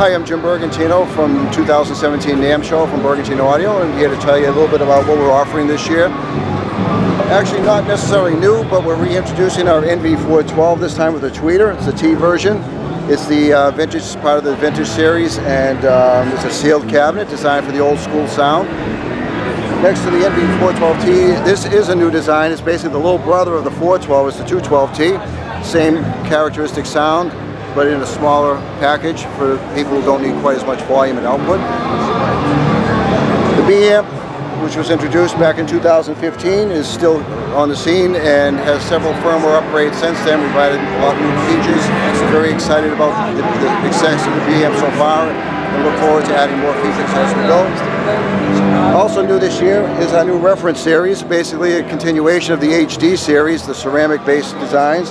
Hi, I'm Jim Bergantino from 2017 NAMM show from Bergantino Audio and here to tell you a little bit about what we're offering this year. Actually not necessarily new, but we're reintroducing our NV412 this time with a tweeter. It's the T version. It's the uh, vintage part of the vintage series and um, it's a sealed cabinet designed for the old school sound. Next to the NV412T, this is a new design. It's basically the little brother of the 412, it's the 212T. Same characteristic sound, but in a smaller package for people who don't need quite as much volume and output. The B-Amp, which was introduced back in 2015, is still on the scene and has several firmware upgrades since then. We've added a lot of new features. Very excited about the, the success of the B-Amp so far and look forward to adding more features as we go. Also new this year is our new reference series, basically a continuation of the HD series, the ceramic-based designs.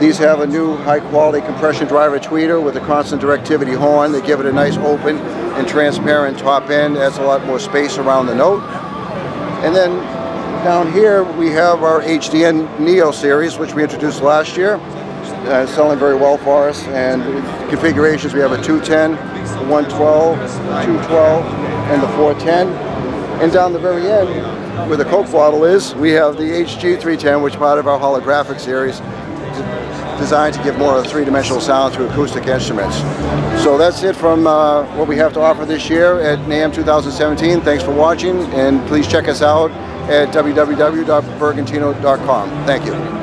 These have a new high-quality compression driver tweeter with a constant directivity horn. They give it a nice open and transparent top end, adds a lot more space around the note. And then down here we have our HDN Neo series, which we introduced last year. Uh, selling very well for us. And configurations, we have a 210, 112, 212, and the 410. And down the very end, where the Coke bottle is, we have the HG310, which is part of our holographic series designed to give more of a three-dimensional sound to acoustic instruments. So that's it from uh, what we have to offer this year at NAMM 2017. Thanks for watching, and please check us out at www.bergantino.com. Thank you.